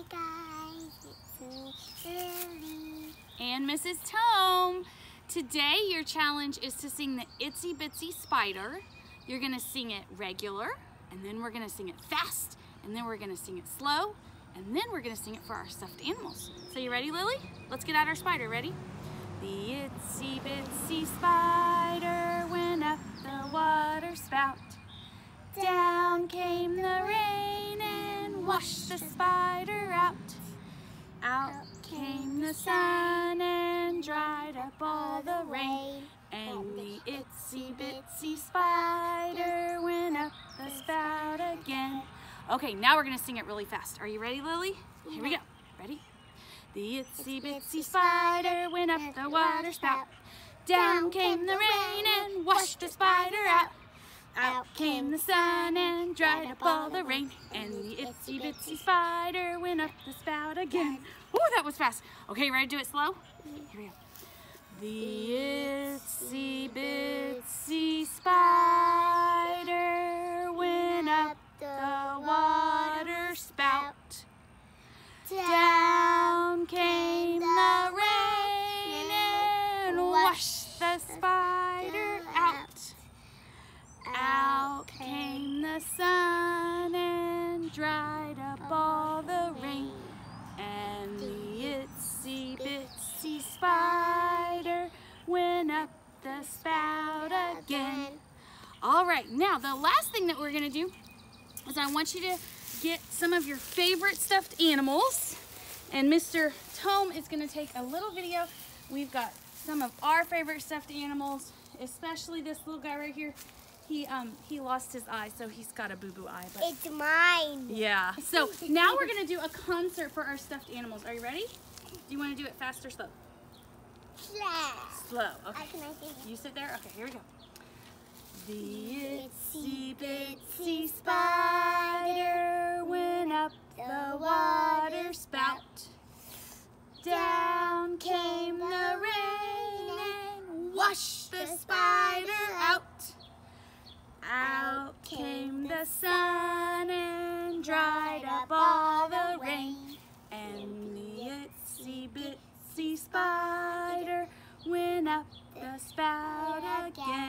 Hey guys, it's me, Lily. and Mrs. Tome. Today your challenge is to sing the Itsy Bitsy Spider. You're gonna sing it regular, and then we're gonna sing it fast, and then we're gonna sing it slow, and then we're gonna sing it for our stuffed animals. So you ready, Lily? Let's get out our spider, ready? The itsy bitsy spider went up the water spout. Down came the rain and washed the spider out. Out came the sun and dried up all the rain. And the itsy bitsy spider went up the spout again. Okay, now we're gonna sing it really fast. Are you ready, Lily? Here we go. Ready? The itsy bitsy spider went up the water spout. Down came the rain and washed the spider out. Out came the sun and dried up all the rain. And the itsy bitsy spider went up the spout again. Oh, that was fast. Okay, ready to do it slow? Mm. Here we go. The itsy bitsy spider went up the water spout. Down came the rain and washed the spider out. Out came the sun and dried up all the rain. And the itsy bitsy spider went up the spout again. All right, now the last thing that we're gonna do is I want you to get some of your favorite stuffed animals. And Mr. Tome is gonna take a little video. We've got some of our favorite stuffed animals, especially this little guy right here. He um he lost his eye, so he's got a boo-boo eye. But It's mine. yeah. So now we're gonna do a concert for our stuffed animals. Are you ready? Do you want to do it fast or slow? Yeah. Slow. Okay. You sit there. Okay. Here we go. The itsy bitsy spider went up the water spout. Down came the rain and washed the spider out. Out came the sun and dried up all the rain. And the itsy bitsy spider went up the spout again.